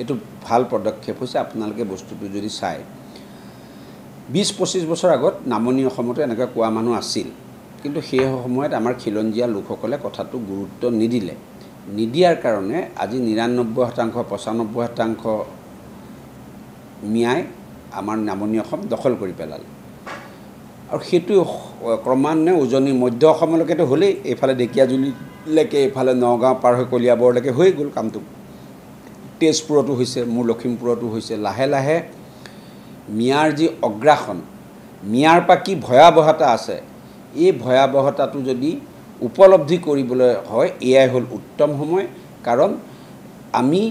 এইটো ভাল পদক্ষেপ হৈছে আপোনালোকে বস্তুটো যদি চায়। বিছ পঁচিছ বছৰ আগত নামনি অসমতো এনেকৈ কোৱা মানুহ আছিল। কিন্তু সেই সময়ত আমাৰ খিলঞ্জীয়া লোকসকলে কথাটো গুৰুত্ব নিদিলে। নিদিয়াৰ কাৰণে আজি নিৰান্নব্বৈ শতাংশ পঁচানব্বৈ শতাংশ মিয়াই আমাৰ নামনি অসম দখল কৰি পেলালে। আৰু সেইটো ক্ৰমান্বয়ে উজনি মধ্য অসমলৈকেতো হ'লেই এইফালে ঢেকীয়াজুলিলৈকে এইফালে নগাঁও পাৰ হৈ কলিয়াবৰলৈকে হৈ গ'ল কামটো। তেজপুৰতো হৈছে মোৰ লখিমপুৰতো হৈছে। লাহে লাহে মিয়াৰ যি অগ্ৰাসন মিয়াৰ পৰা কি ভয়াৱহতা আছে এই ভয়াৱহতাটো যদি উপলব্ধি কৰিবলৈ হয় এয়াই হ'ল উত্তম সময়। কাৰণ আমি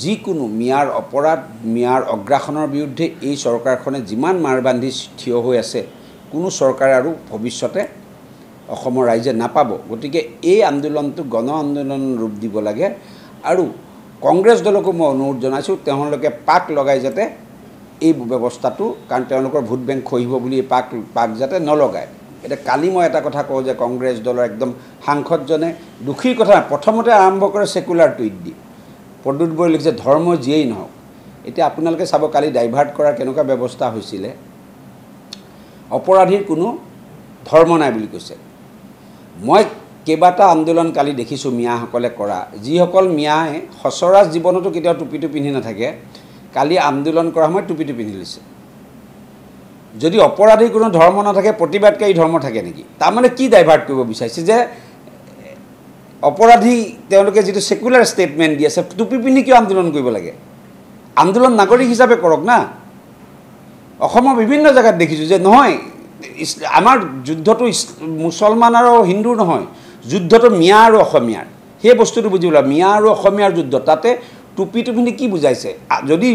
যিকোনো মিয়াৰ অপৰাধ মিয়াৰ অগ্ৰাসনৰ বিৰুদ্ধে এই চৰকাৰখনে যিমান মাৰ বান্ধি থিয় হৈ আছে কোনো চৰকাৰে আৰু ভৱিষ্যতে অসমৰ ৰাইজে নাপাব। গতিকে এই আন্দোলনটো গণ আন্দোলন ৰূপ দিব লাগে। আৰু কংগ্ৰেছ দলকো মই অনুৰোধ জনাইছোঁ তেওঁলোকে পাক লগাই যাতে এই ব্যৱস্থাটো কাৰণ তেওঁলোকৰ ভোট বেংক খহিব বুলি পাক পাক যাতে নলগায়। এতিয়া কালি মই এটা কথা কওঁ যে কংগ্ৰেছ দলৰ একদম সাংসদজনে দুখীৰ কথা প্ৰথমতে আৰম্ভ কৰে ছেকুলাৰ টুইট দি। প্ৰদ্যুৎ বৰাই লিখিছে ধৰ্ম যিয়েই নহওক। এতিয়া আপোনালোকে চাব কালি ডাইভাৰ্ট কৰাৰ কেনেকুৱা ব্যৱস্থা হৈছিলে। অপৰাধীৰ কোনো ধৰ্ম নাই বুলি কৈছে। মই কেইবাটা আন্দোলন কালি দেখিছোঁ মিয়াসকলে কৰা। যিসকল মিয়াই সচৰাচ জীৱনতো কেতিয়াও টুপিটো পিন্ধি নাথাকে কালি আন্দোলন কৰাৰ সময়ত টুপিটো পিন্ধি লৈছে। যদি অপৰাধীৰ কোনো ধৰ্ম নাথাকে প্ৰতিবাদকাৰী ধৰ্ম থাকে নেকি? তাৰমানে কি ডাইভাৰ্ট কৰিব বিচাৰিছে যে অপৰাধী তেওঁলোকে যিটো ছেকুলাৰ ষ্টেটমেণ্ট দি আছে টুপি পিন্ধি কিয় আন্দোলন কৰিব লাগে? আন্দোলন নাগৰিক হিচাপে কৰক না। অসমৰ বিভিন্ন জেগাত দেখিছোঁ যে নহয় আমাৰ যুদ্ধটো মুছলমান আৰু হিন্দুৰ নহয়। যুদ্ধটো মিয়া আৰু অসমীয়াৰ। সেই বস্তুটো বুজি পেলাই মিয়া আৰু অসমীয়াৰ যুদ্ধ তাতে টুপিটো পিন্ধি কি বুজাইছে? যদি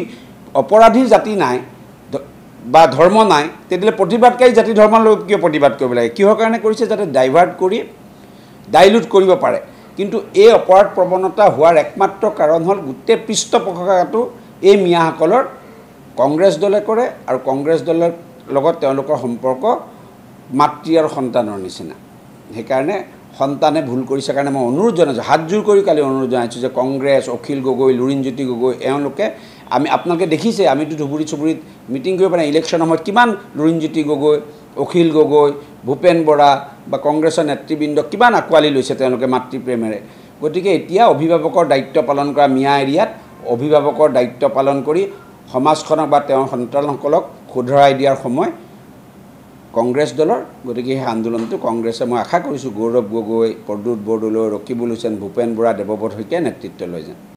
অপৰাধীৰ জাতি নাই বা ধৰ্ম নাই তেতিয়াহ'লে প্ৰতিবাদকাৰী জাতি ধৰ্মৰ লৈ কিয় প্ৰতিবাদ কৰিব লাগে? কিহৰ কাৰণে কৰিছে? যাতে ডাইভাৰ্ট কৰি ডাইলুট কৰিব পাৰে। কিন্তু এই অপৰাধ প্ৰৱণতা হোৱাৰ একমাত্ৰ কাৰণ হ'ল গোটেই পৃষ্ঠপোষকতাটো এই মিয়াসকলৰ কংগ্ৰেছ দলে কৰে আৰু কংগ্ৰেছ দলৰ লগত তেওঁলোকৰ সম্পৰ্ক মাতৃ আৰু সন্তানৰ নিচিনা। সেইকাৰণে সন্তানে ভুল কৰিছে কাৰণে মই অনুৰোধ জনাইছোঁ। হাতযোৰ কৰি কালি অনুৰোধ জনাইছোঁ যে কংগ্ৰেছ অখিল গগৈ লুৰিণজ্যোতি গগৈ এওঁলোকে আমি আপোনালোকে দেখিছে আমিতো ধুবুৰী চুবুৰীত মিটিং কৰিব পৰা নাই। ইলেকশ্যনৰ সময়ত কিমান লুৰিণজ্যোতি গগৈ অখিল গগৈ ভূপেন বৰা বা কংগ্ৰেছৰ নেতৃবৃন্দ কিমান আঁকোৱালি লৈছে তেওঁলোকে মাতৃপ্ৰেমেৰে। গতিকে এতিয়া অভিভাৱকৰ দায়িত্ব পালন কৰা মিয়া এৰিয়াত অভিভাৱকৰ দায়িত্ব পালন কৰি সমাজখনক বা তেওঁৰ সন্তানসকলক শুধৰাই দিয়াৰ সময় কংগ্ৰেছ দলৰ গতিকে সেই আন্দোলনটো কংগ্ৰেছে মই আশা কৰিছোঁ গৌৰৱ গগৈ প্ৰদ্যুৎ বৰদলৈ ৰকিবুল হুছেইন ভূপেন বৰা দেৱব্ৰত শইকীয়াই নেতৃত্ব লৈ যাম